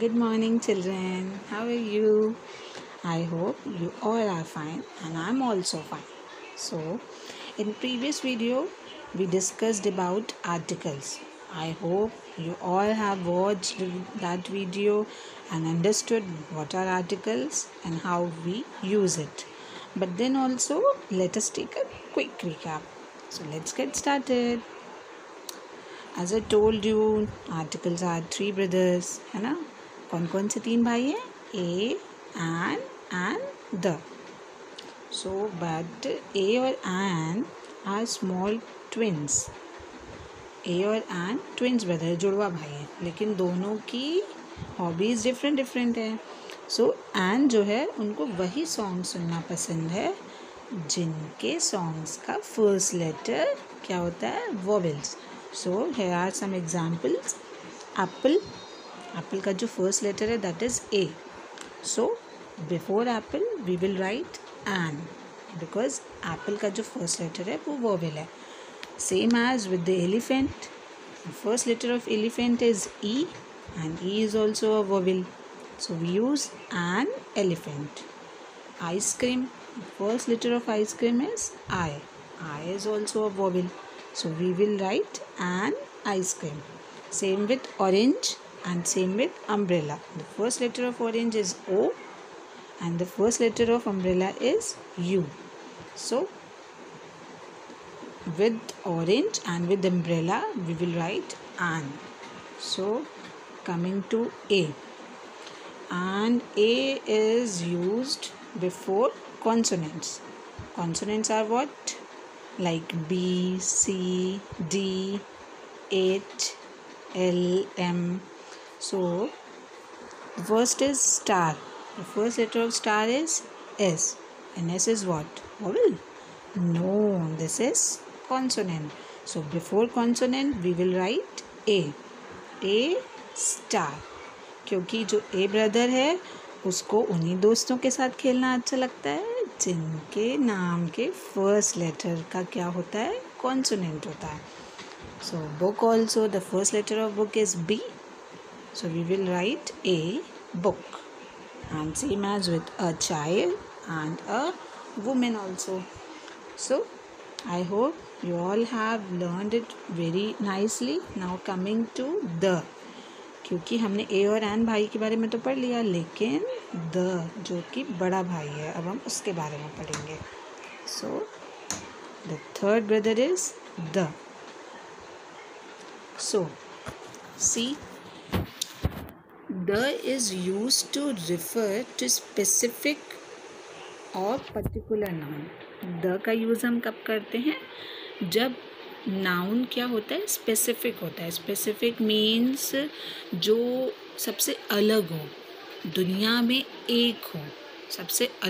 Good morning, children. How are you? I hope you all are fine, and I'm also fine. So, in previous video, we discussed about articles. I hope you all have watched that video and understood what are articles and how we use it. But then also, let us take a quick recap. So, let's get started as I told you, articles are three brothers, है कौन कौन से तीन भाई हैं? A an and the so but a और an are small twins a और N twins brother जुड़वा भाई हैं. लेकिन दोनों की हॉबीज़ डिफरेंट डिफरेंट हैं. सो एन जो है, उनको वही सॉन्ग सुनना पसंद है, जिनके सॉन्ग्स का फ़र्स्ट लेटर क्या होता है? Vowels so here are some examples apple apple ka jo first letter hai that is a. So before apple we will write an because apple ka jo first letter hai wo vowel hai same as with the elephant. First letter of elephant is e and e is also a vowel. So we use an elephant. Ice cream. First letter of ice cream is i. I is also a vowel. So we will write an ice cream. Same with orange and same with umbrella. The first letter of orange is O and the first letter of umbrella is U. So with orange and with umbrella we will write an. So coming to A. And A is used before consonants. Consonants are what? like B, C, D, H, L, M. So, first is star. The first letter of star is S. And S is what? Vowel? No, this is consonant. So, before consonant, we will write A. A star. क्योंकि जो ए brother है उसको उन्हीं दोस्तों के साथ खेलना अच्छा लगता है जिनके नाम के फ़र्स्ट लेटर का क्या होता है कॉन्सोनेंट होता है so book also the first letter of book is B so we will write a book and same as with a child and a women also so I hope you all have learn it very nicely now coming to the क्योंकि हमने ए और N भाई के बारे में तो पढ़ लिया, लेकिन द जो कि बड़ा भाई है, अब हम उसके बारे में पढ़ेंगे। So the third brother is the so see the is use to refer to specific और पर्टिकुलर नाउन द का यूज़ हम कब करते हैं? जब नाउन क्या होता है? स्पेसिफिक होता है। स्पेसिफिक मीन्स जो सबसे अलग हो, दुनिया में एक हो, सबसे